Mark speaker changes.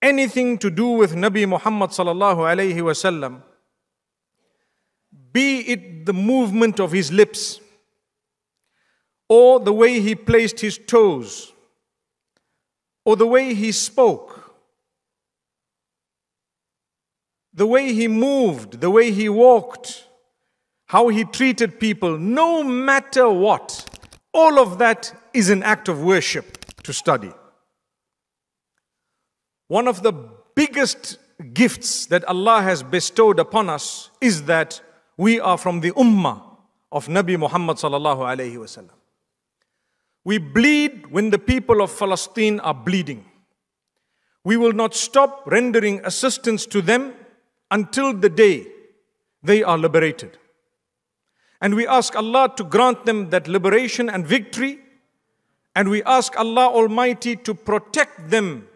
Speaker 1: anything to do with Nabi Muhammad sallallahu alayhi wasallam, be it the movement of his lips, or the way he placed his toes, or the way he spoke, the way he moved, the way he walked, how he treated people, no matter what, all of that is an act of worship to study. One of the biggest gifts that Allah has bestowed upon us is that we are from the ummah of Nabi Muhammad sallallahu alayhi wasallam. We bleed when the people of Palestine are bleeding. We will not stop rendering assistance to them until the day they are liberated. And we ask Allah to grant them that liberation and victory. And we ask Allah Almighty to protect them